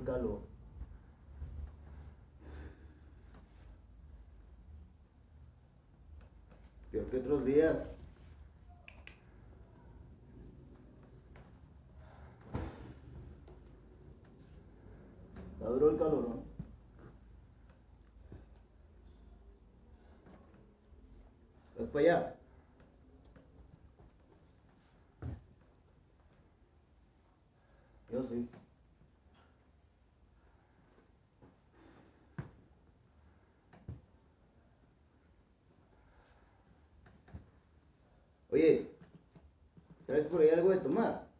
El calor. Peor que otros días. Adoro el calor, ¿no? ¿Vas para allá? Yo sí. Oye, ¿traes por ahí algo de tomar?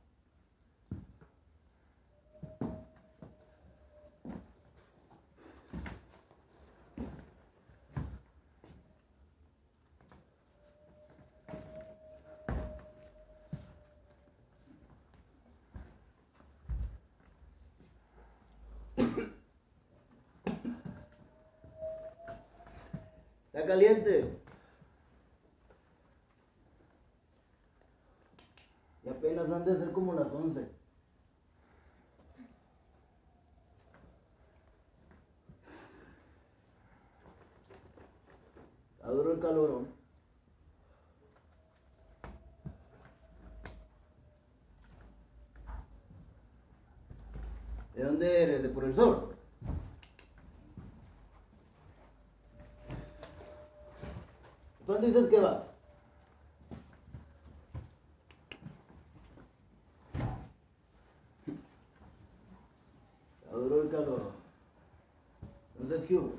Está caliente. Y apenas han de ser como las 11. Está duro el calorón. ¿De dónde eres? ¿De por el sol? ¿Dónde dices que vas? Adoro el calor. Entonces, ¿qué hubo?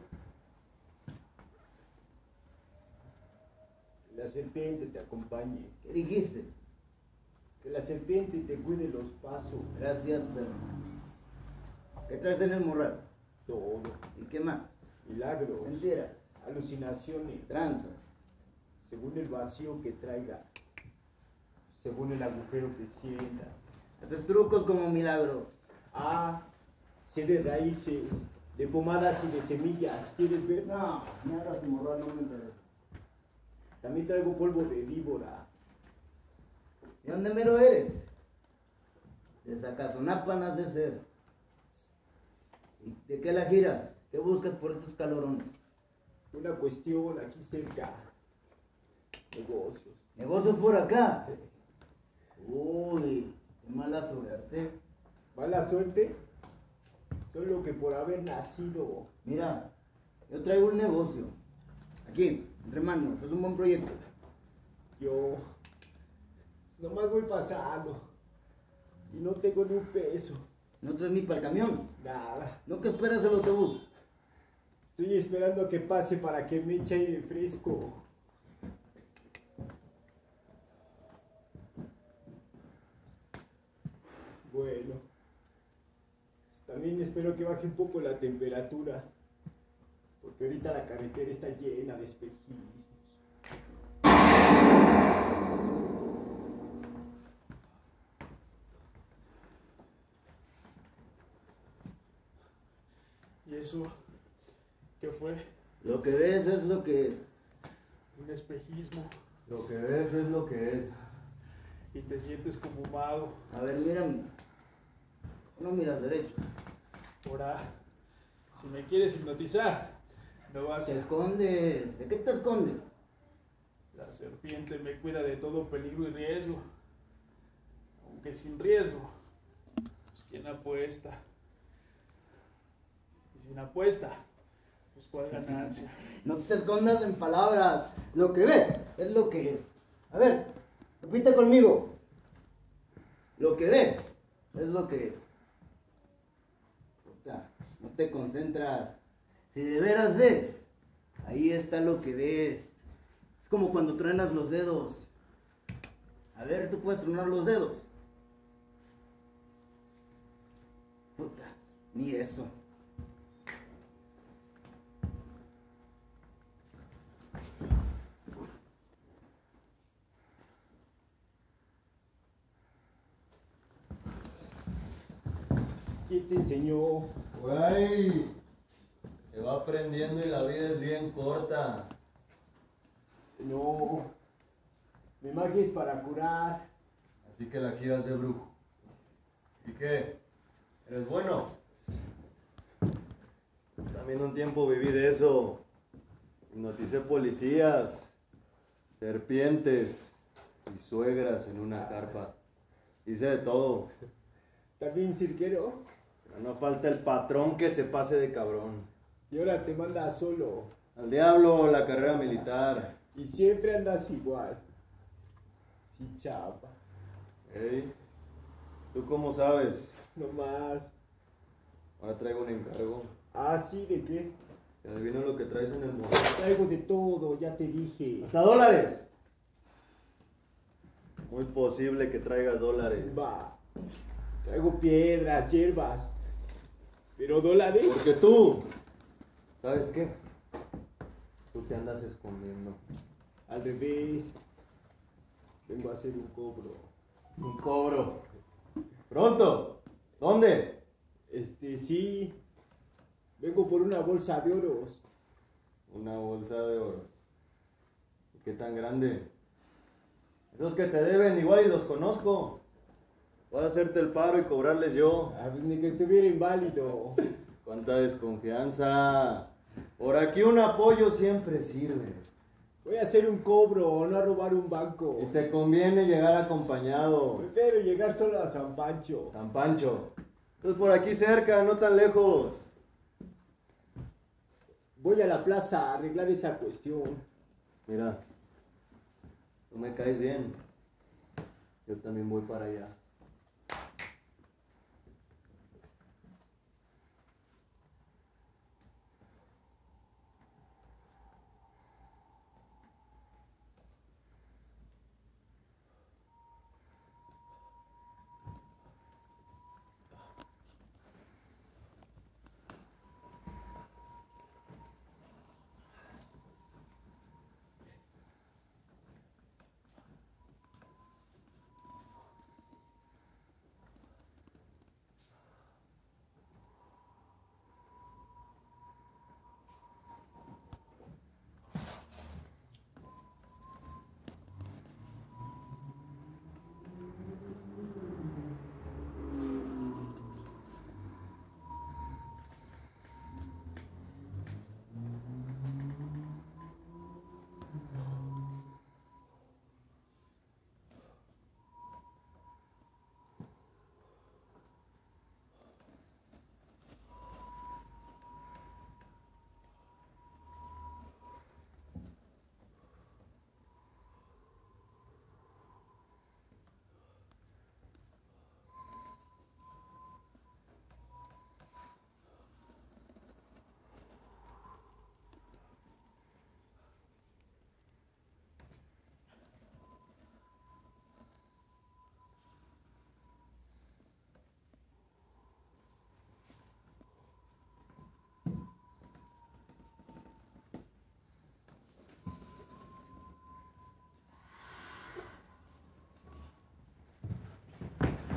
Que la serpiente te acompañe. ¿Qué dijiste? Que la serpiente te cuide los pasos. Gracias, perro. ¿Qué traes en el morral? Todo. ¿Y qué más? Milagros. Mentiras, Alucinaciones. tranzas. Según el vacío que traiga. Según el agujero que sientas. Haces trucos como milagros. Ah, de raíces, de pomadas y de semillas. ¿Quieres ver? No, ni hagas morral, no me interesa. También traigo polvo de víbora. ¿De dónde mero eres? De Zacazonapan has de ser. ¿Y de qué la giras? ¿Qué buscas por estos calorones? Una cuestión aquí cerca. Negocios. ¿Negocios por acá? Uy, qué mala suerte. Mala suerte. Solo que por haber nacido. Mira, yo traigo un negocio. Aquí, entre manos, es un buen proyecto. Yo nomás voy pasando y no tengo ni un peso, No traes ni para el camión. nada. ¿No que esperas el autobús? Estoy esperando a que pase para que me eche aire fresco. Bueno, también espero que baje un poco la temperatura, porque ahorita la carretera está llena de espejismos. ¿Y eso qué fue? Lo que ves es lo que es. Un espejismo. Lo que ves es lo que es. Y te sientes como un mago. A ver, mírame. No miras derecho. Ahora, si me quieres hipnotizar, no vas Te a... escondes. ¿De qué te escondes? La serpiente me cuida de todo peligro y riesgo. Aunque sin riesgo, pues ¿quién apuesta? Y sin apuesta, pues ¿cuál ganancia? No te escondas en palabras. Lo que ves es lo que es. A ver, repite conmigo. Lo que ves es lo que es. Te concentras. Si de veras ves, ahí está lo que ves. Es como cuando truenas los dedos. A ver, tú puedes tronar los dedos. Puta, ni eso. ¿Quién te enseñó? Güey, se va aprendiendo y la vida es bien corta. No, mi magia es para curar. Así que la giras de brujo. ¿Y qué? ¿Eres bueno? También un tiempo viví de eso. Hipnoticé policías, serpientes y suegras en una carpa. Hice de todo. También cirquero. No falta el patrón que se pase de cabrón. Y ahora te manda solo. Al diablo la carrera militar. Y siempre andas igual. Sí, chapa. Ey, ¿tú cómo sabes? No más. Ahora traigo un encargo. Ah, sí, ¿de qué? Adivina lo que traes en el morro. Traigo de todo, ya te dije. ¡Hasta dólares! Muy posible que traigas dólares. Va. Traigo piedras, hierbas. Pero dólares. Porque tú, ¿sabes qué? Tú te andas escondiendo. Al revés. Vengo a hacer un cobro. Un cobro. Pronto. ¿Dónde? Este, sí. Vengo por una bolsa de oros. Una bolsa de oro. ¿Y qué tan grande? Esos que te deben igual y los conozco. Voy a hacerte el paro y cobrarles yo. A ver, ni que estuviera inválido. Cuánta desconfianza. Por aquí un apoyo siempre sirve. Voy a hacer un cobro, no a robar un banco. Y te conviene llegar acompañado. Prefiero llegar solo a San Pancho. San Pancho. Entonces por aquí cerca, no tan lejos. Voy a la plaza a arreglar esa cuestión. Mira, tú me caes bien. Yo también voy para allá.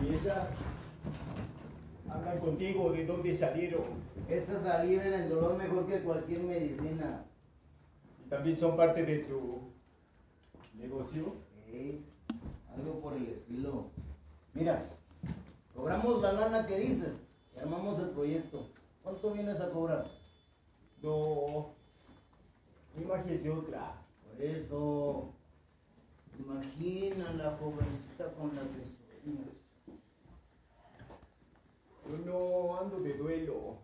Y esas hablan contigo de dónde salieron. Estas alivian el dolor mejor que cualquier medicina. Y también son parte de tu negocio. Eh, algo por el estilo. Mira, cobramos la lana que dices y armamos el proyecto. ¿Cuánto vienes a cobrar? No. Es otra. Por eso, imagina la jovencita con la que sueñas. Yo no ando de duelo.